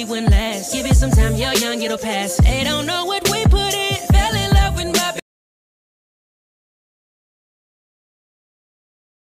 we wouldn't last. Give it some time, you're young, it'll pass. They don't know